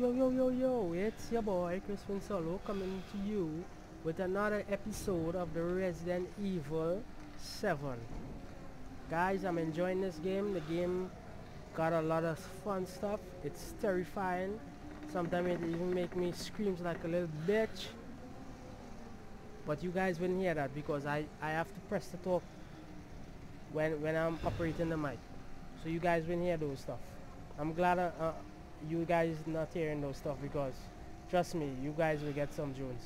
yo, yo, yo, yo, it's your boy Chrispine Solo coming to you with another episode of the Resident Evil 7. Guys, I'm enjoying this game. The game got a lot of fun stuff. It's terrifying. Sometimes it even make me scream like a little bitch. But you guys wouldn't hear that because I, I have to press the talk when, when I'm operating the mic. So you guys wouldn't hear those stuff. I'm glad uh, uh, you guys not hearing those stuff because trust me, you guys will get some Jones.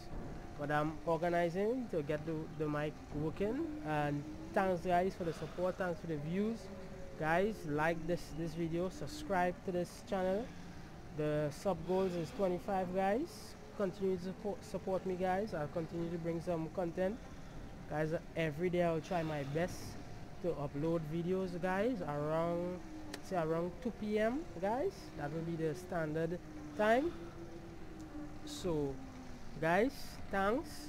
But I'm organizing to get the, the mic working and thanks guys for the support, thanks for the views. Guys, like this, this video, subscribe to this channel. The sub goals is 25 guys. Continue to support, support me guys. I'll continue to bring some content. Guys, every day I'll try my best to upload videos guys around say around 2 p.m guys. That will be the standard time. So guys thanks.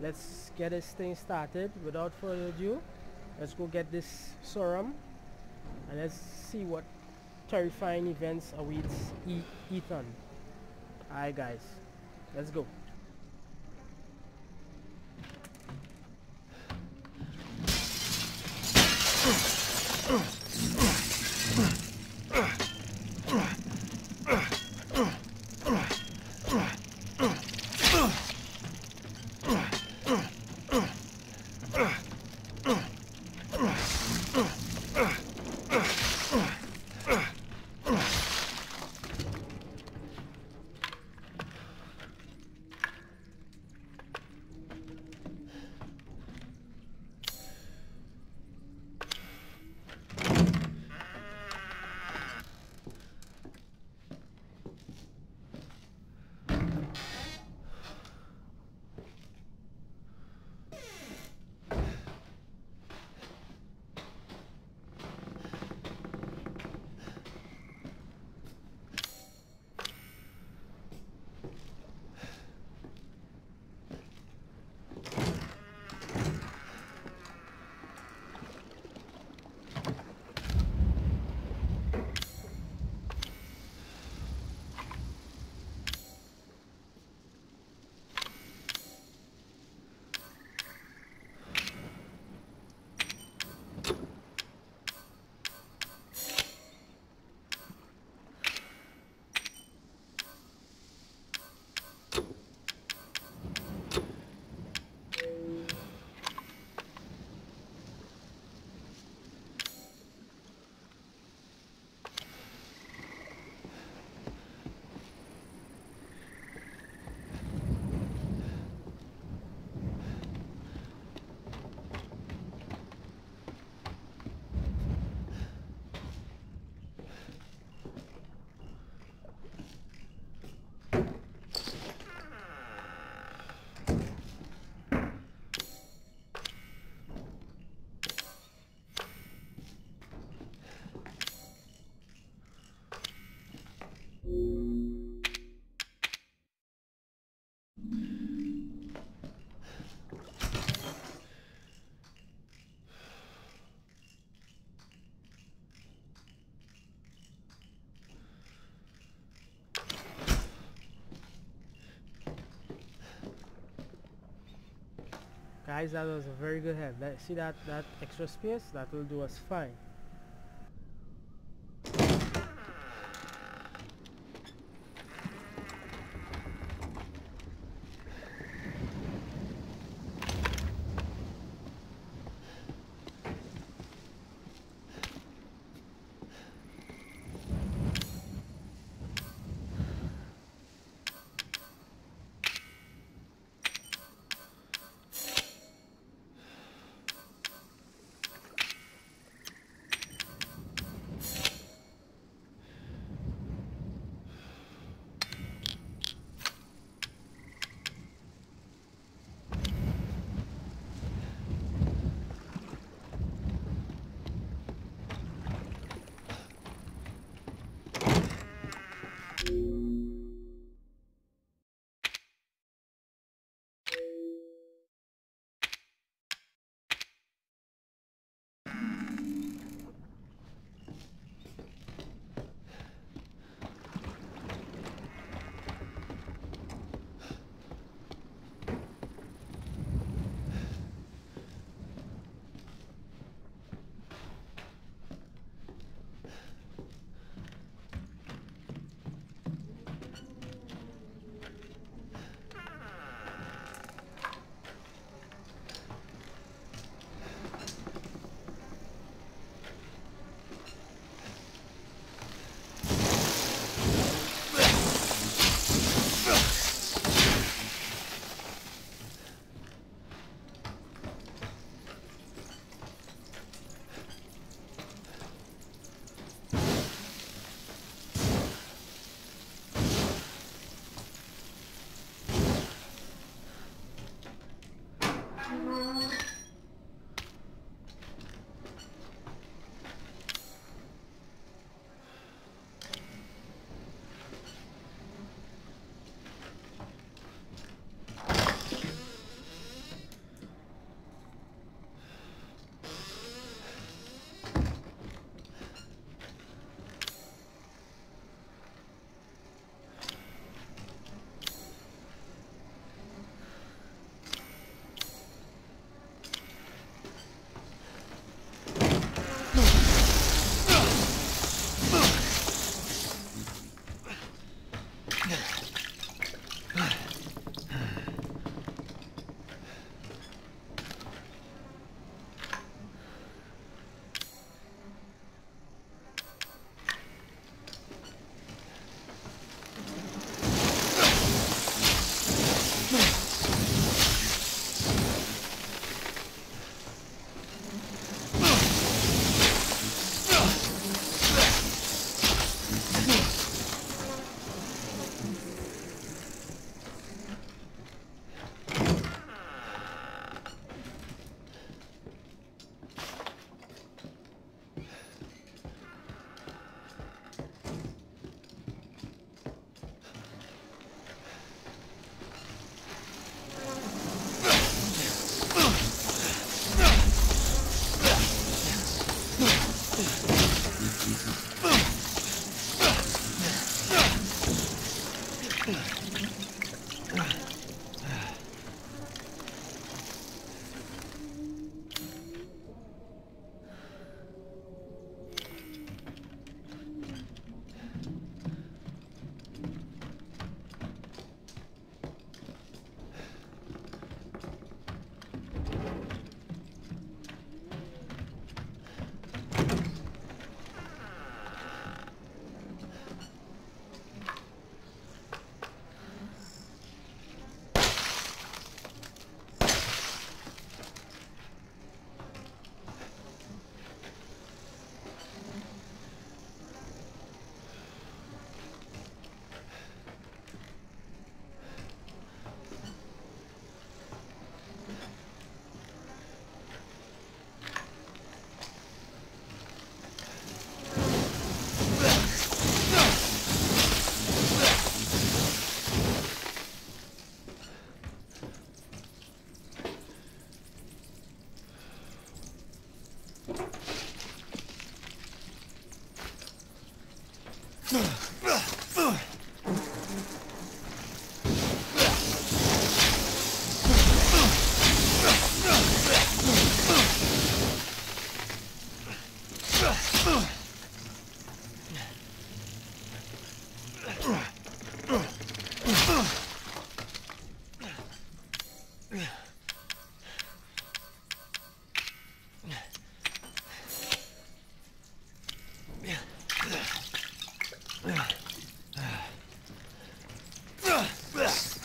Let's get this thing started. Without further ado let's go get this serum and let's see what terrifying events awaits e Ethan. Alright guys. Let's go Ugh. Guys that was a very good head. Let, see that that extra space? That will do us fine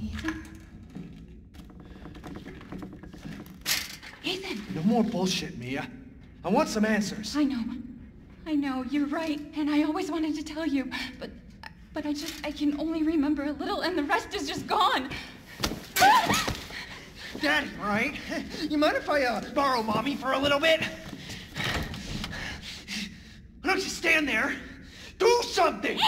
Ethan? Ethan! No more bullshit, Mia. I want some answers. I know. I know, you're right, and I always wanted to tell you, but but I just I can only remember a little and the rest is just gone. Daddy, right? You mind if I uh, borrow mommy for a little bit? Why don't you stand there? Do something!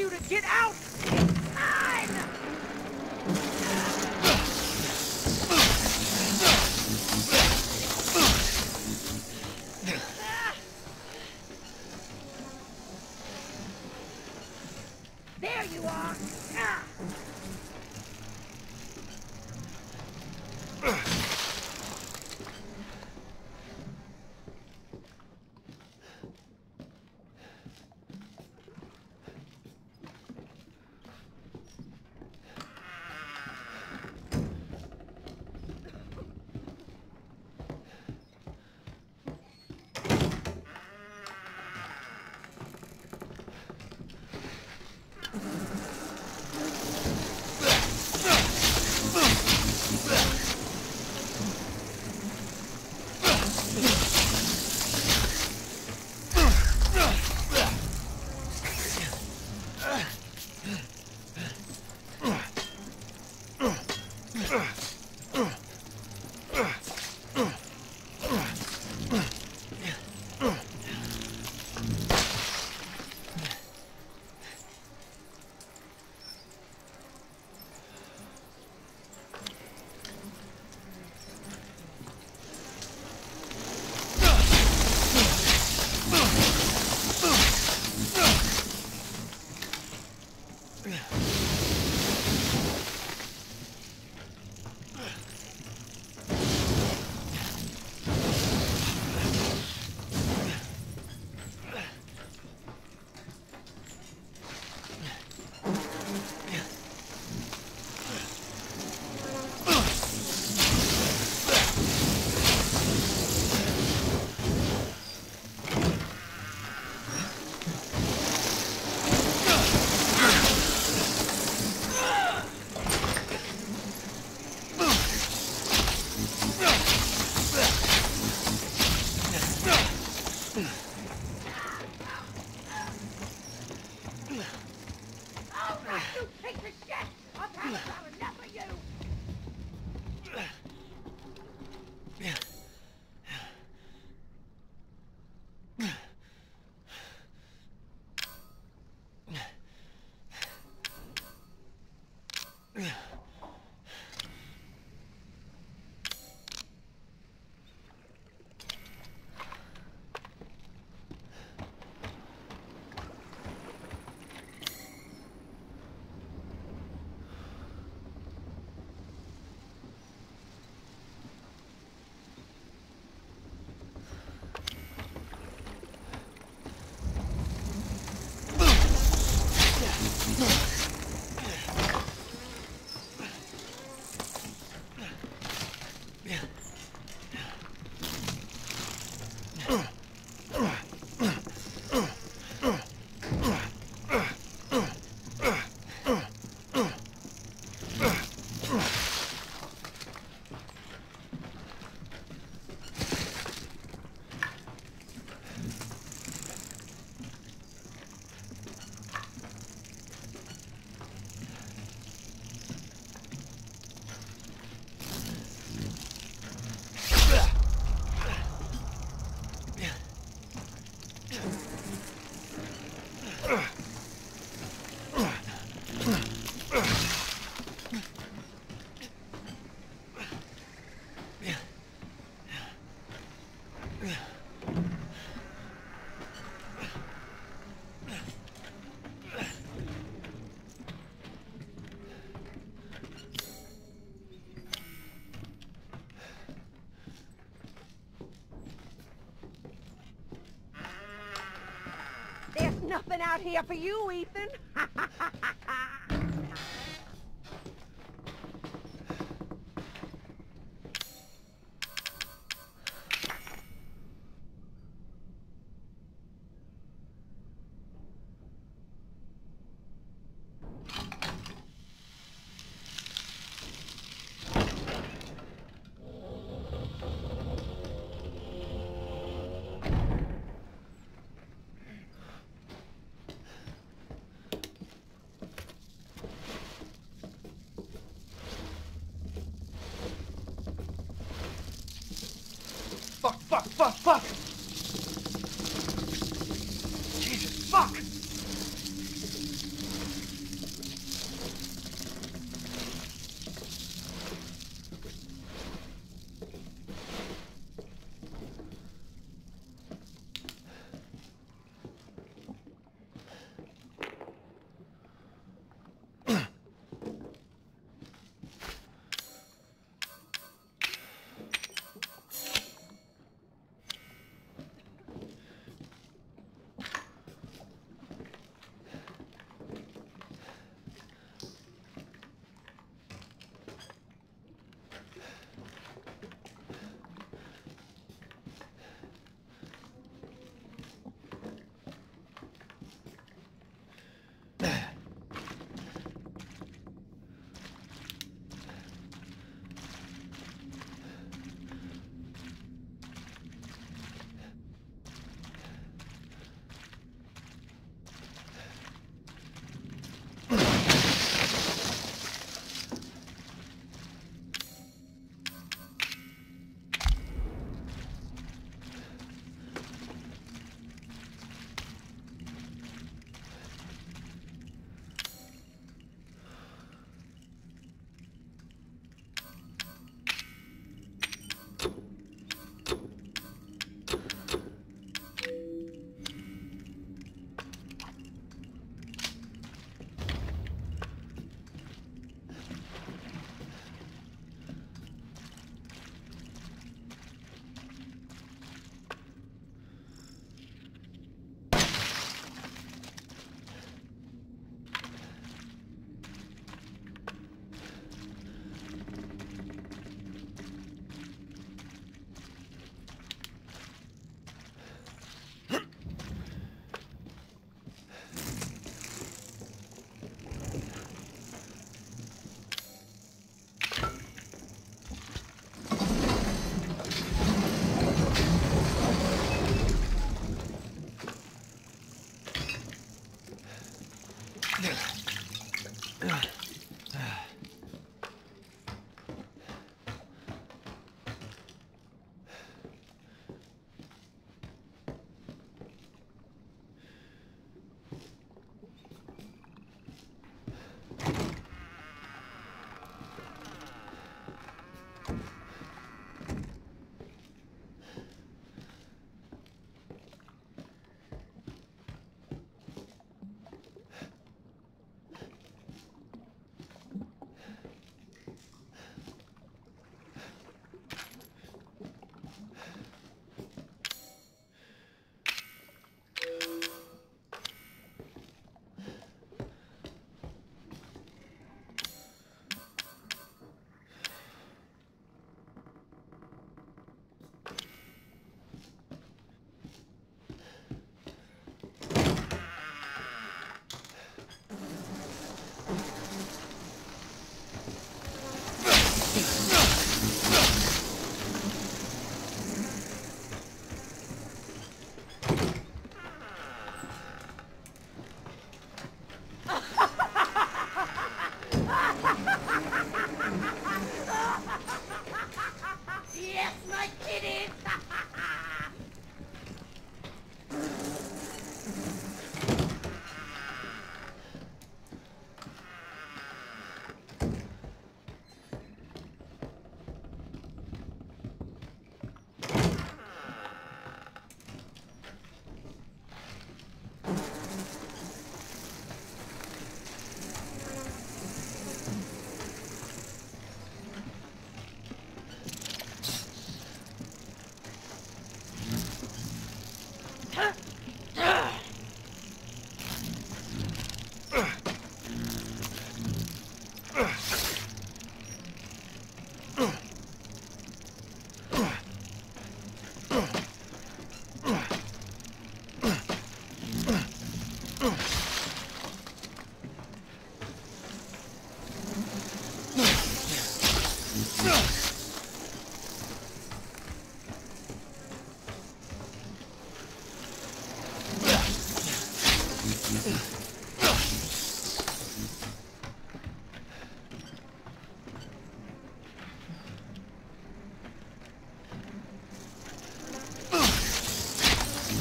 You to get out. You piece of shit! I've had enough of you! Nothing out here for you, Ethan. Fuck, fuck, fuck! Jesus, fuck!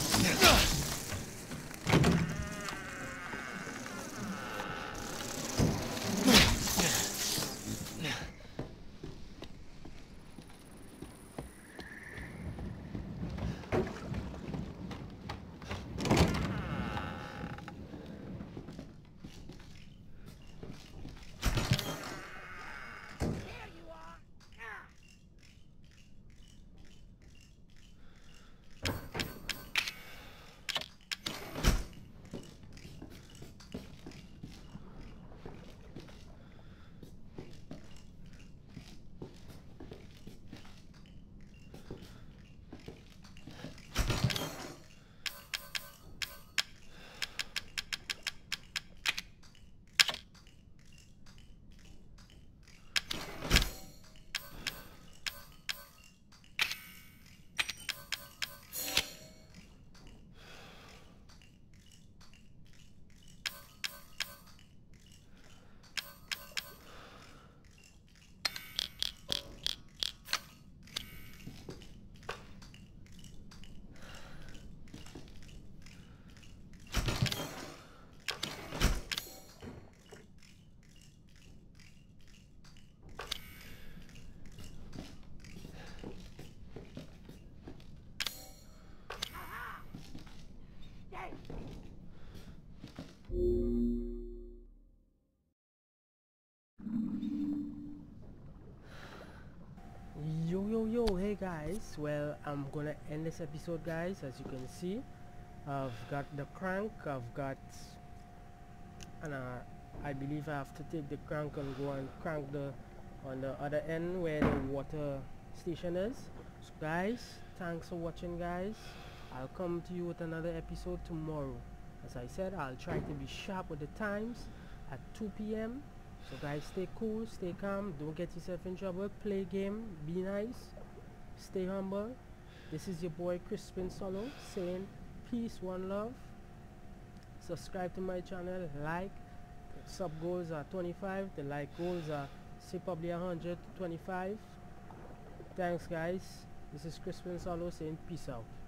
Uh. Hey guys. Well I'm gonna end this episode guys. As you can see I've got the crank. I've got and uh, I believe I have to take the crank and go and crank the on the other end where the water station is. So guys thanks for watching guys. I'll come to you with another episode tomorrow. As I said I'll try to be sharp with the times at 2 p.m so guys stay cool stay calm. Don't get yourself in trouble. Play game. Be nice stay humble. This is your boy chrispine solo saying peace one love. Subscribe to my channel like. Sub goals are 25 the like goals are say probably 125 thanks guys. This is chrispine solo saying peace out